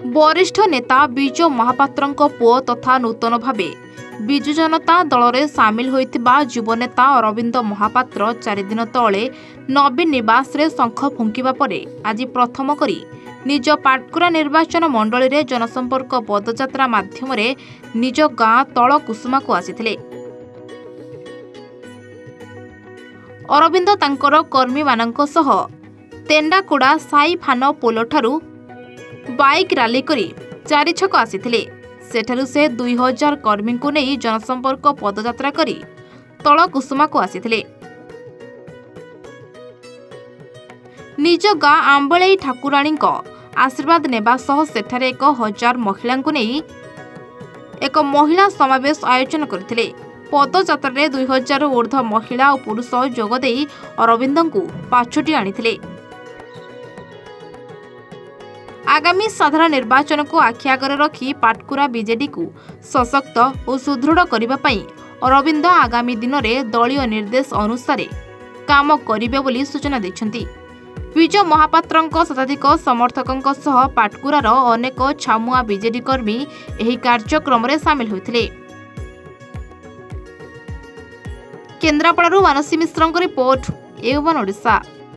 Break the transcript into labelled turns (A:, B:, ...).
A: ବରିଷ୍ଠ ନେତା ବିଜୁ ମହାପାତ୍ରଙ୍କ ପୁଅ ତଥା ନୂତନ ଭାବେ ବିଜୁ ଜନତା ଦଳରେ ସାମିଲ ହୋଇଥିବା ଯୁବନେତା ଅରବିନ୍ଦ ମହାପାତ୍ର ଚାରିଦିନ ତଳେ ନବୀନ ନିବାସରେ ଶଙ୍ଖ ଫୁଙ୍କିବା ପରେ ଆଜି ପ୍ରଥମ କରି ନିଜ ପାଟକୁରା ନିର୍ବାଚନ ମଣ୍ଡଳୀରେ ଜନସମ୍ପର୍କ ପଦଯାତ୍ରା ମାଧ୍ୟମରେ ନିଜ ଗାଁ ତଳ କୁସୁମାକୁ ଆସିଥିଲେ। ଅରବିନ୍ଦ ତାଙ୍କର କର୍ମୀମାନଙ୍କ ସହ ତେଣ୍ଡାକୁଡ଼ା ସାଇ ଫାନ ପୋଲଠାରୁ ବାଇକ୍ ରାଲି କରି ଚାରିଛକ ଆସିଥିଲେ। ସେଠାରୁ ସେ ଦୁଇ ହଜାର କର୍ମୀଙ୍କୁ ନେଇ ଜନସମ୍ପର୍କ ପଦଯାତ୍ରା କରି ତଳ କୁସୁମାକୁ ଆସିଥିଲେ। ନିଜ ଗାଁ ଆମ୍ବଳେଇ ଠାକୁରାଣୀଙ୍କ ଆଶୀର୍ବାଦ ନେବା ସହ ସେଠାରେ ଏକ ହଜାର ମହିଳାଙ୍କୁ ନେଇ ଏକ ମହିଳା ସମାବେଶ ଆୟୋଜନ କରିଥିଲେ। ପଦଯାତ୍ରାରେ ଦୁଇ ହଜାର ଊର୍ଦ୍ଧ୍ୱ ମହିଳା ଓ ପୁରୁଷ ଯୋଗଦେଇ ଅରବିନ୍ଦଙ୍କୁ ପାଛୋଟି ଆଣିଥିଲେ। ଆଗାମୀ ସାଧାରଣ ନିର୍ବାଚନକୁ ଆଖି ଆଗରେ ରଖି ପାଟକୁରା ବିଜେଡିକୁ ସଶକ୍ତ ଓ ସୁଦୃଢ଼ କରିବା ପାଇଁ ଅରବିନ୍ଦ ଆଗାମୀ ଦିନରେ ଦଳୀୟ ନିର୍ଦ୍ଦେଶ ଅନୁସାରେ କାମ କରିବେ ବୋଲି ସୂଚନା ଦେଇଛନ୍ତି। ବିଜୟ ମହାପାତ୍ରଙ୍କ ଶତାଧିକ ସମର୍ଥକଙ୍କ ସହ ପାଟକୁରାର ଅନେକ ଛାମୁଆ ବିଜେଡି କର୍ମୀ ଏହି କାର୍ଯ୍ୟକ୍ରମରେ ସାମିଲ ହୋଇଥିଲେ। କେନ୍ଦ୍ରାପଡ଼ାରୁ ମାନସୀ ମିଶ୍ରଙ୍କ ରିପୋର୍ଟ ଏ ଓଡ଼ିଶା।